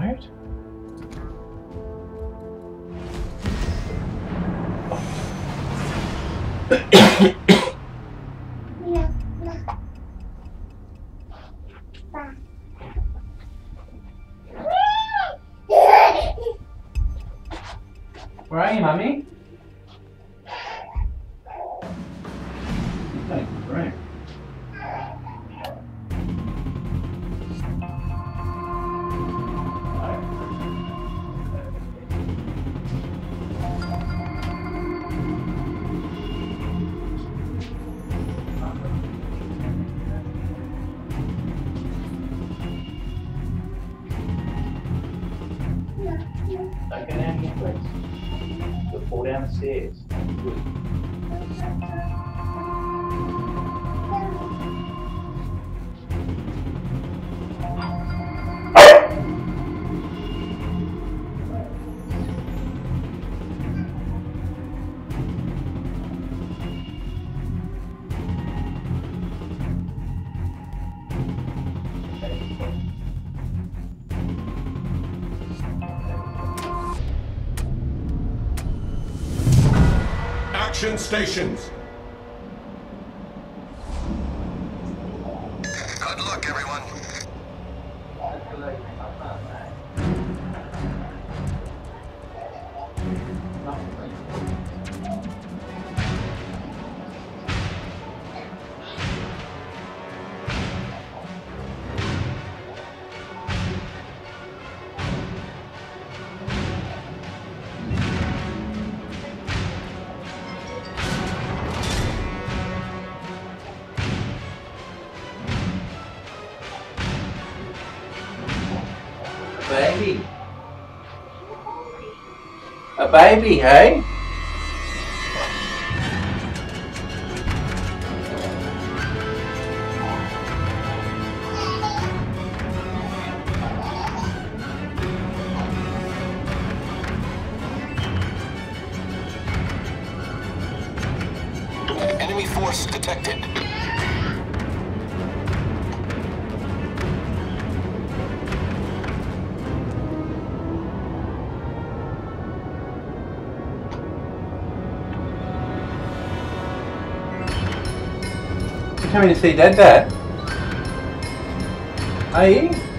tired? Where are you, great. Action stations. Good luck, everyone. Baby. A baby, hey? Coming to see Dad, Dad? Are you?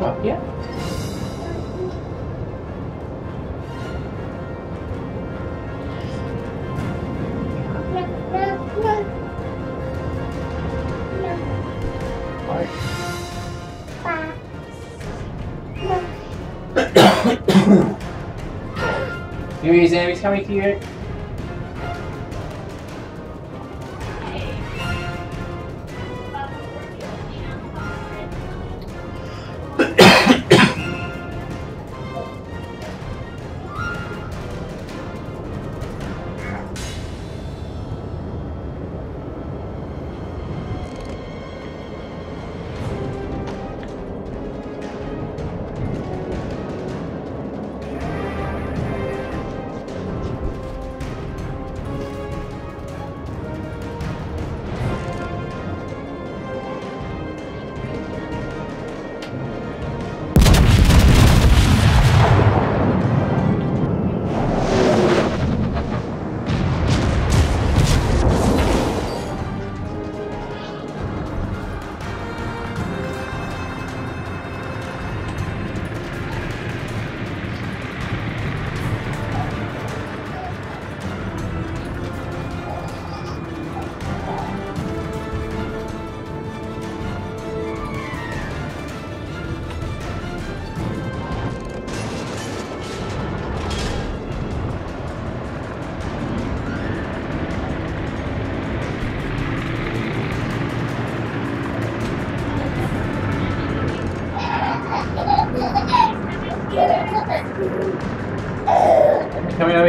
Wanna come up here? Here he is, Amy's coming to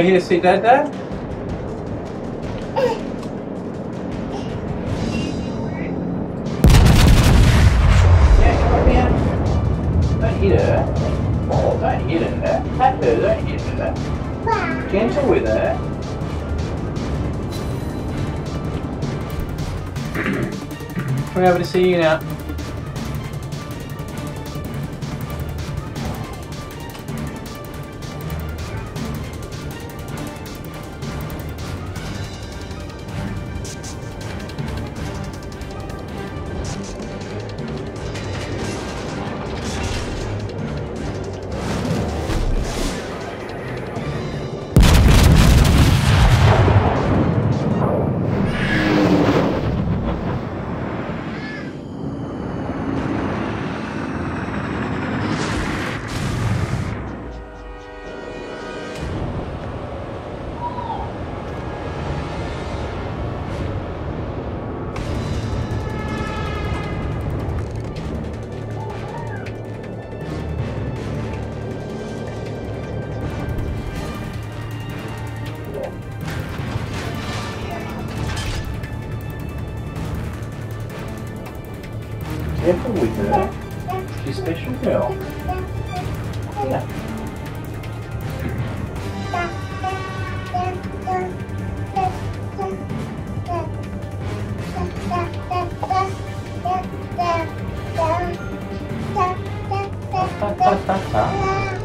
here to see Dad, Dad? Yeah, come over here. Don't hit her. Oh, don't hit her. Pat her, don't hit her. Gentle with her. We're over to see you now. Careful with her. She's a special girl. Yeah. Ta ta ta ta.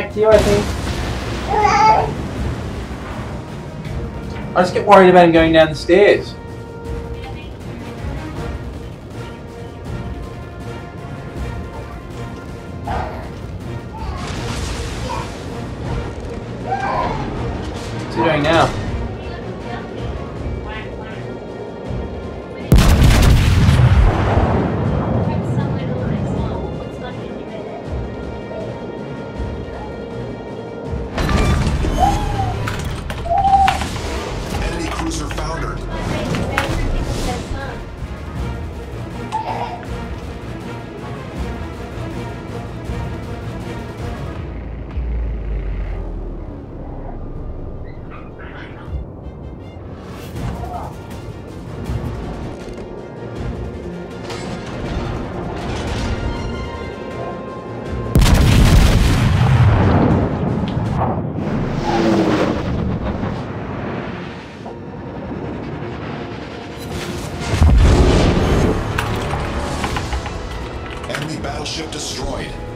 Back to you, I think. I just get worried about him going down the stairs. What's he doing now? Battleship destroyed.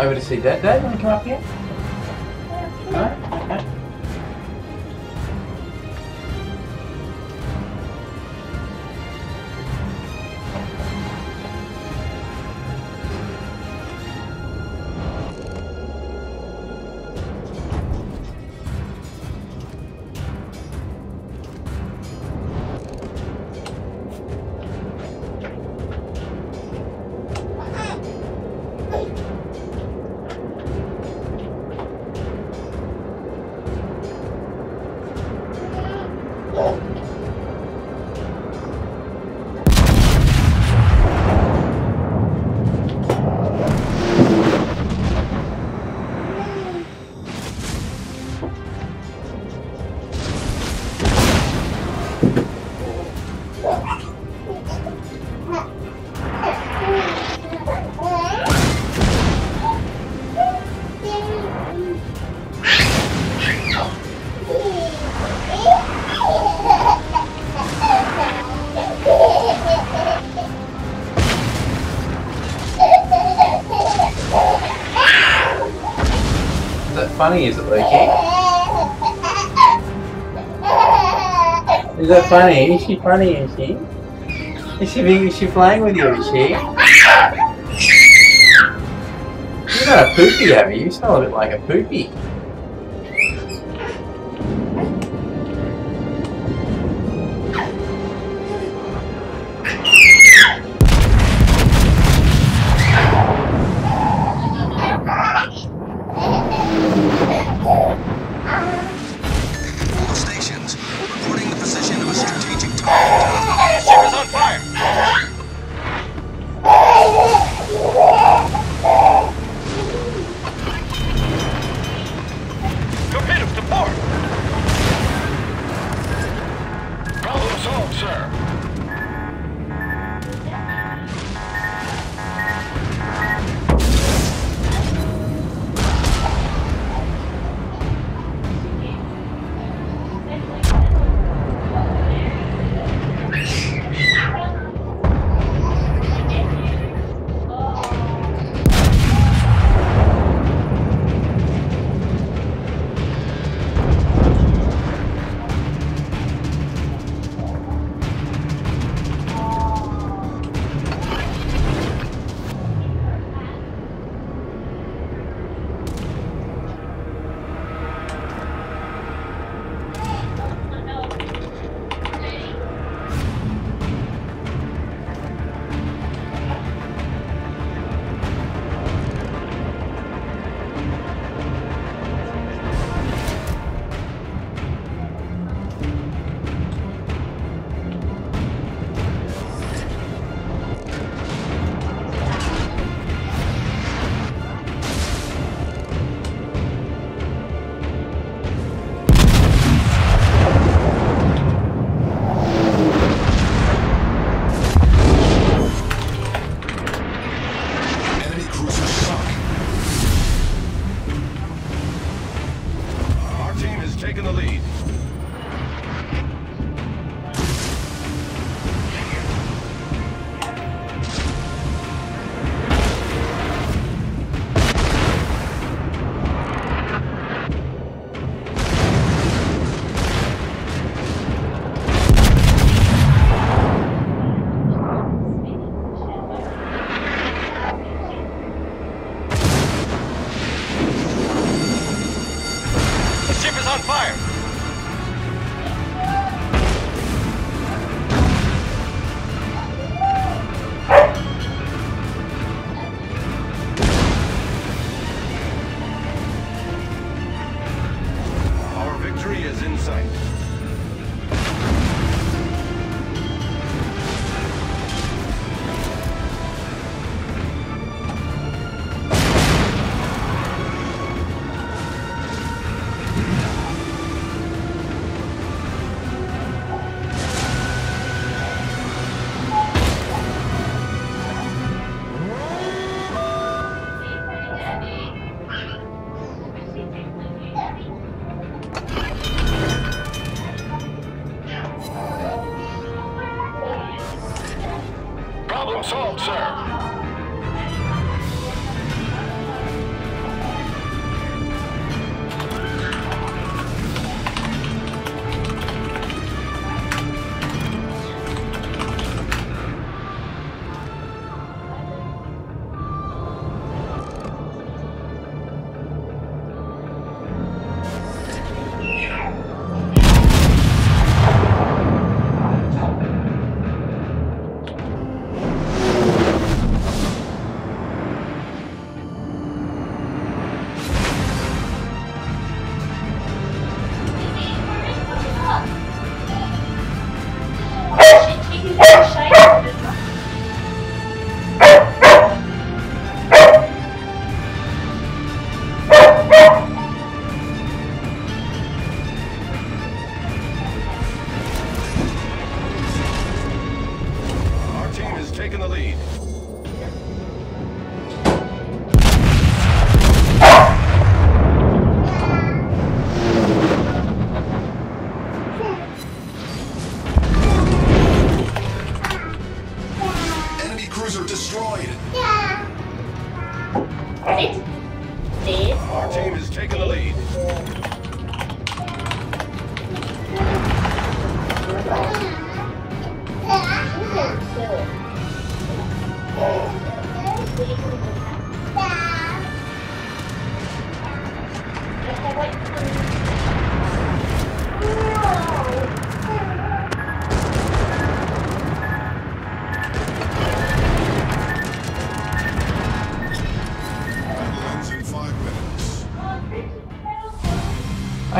Over to see Dad. Dad, want to come up here? Funny, is it, Lukey? Is that funny? Is she funny, is she? Is she, being, is she playing with you, is she? You're not a poopy, have you? You smell a bit like a poopy.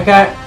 Okay.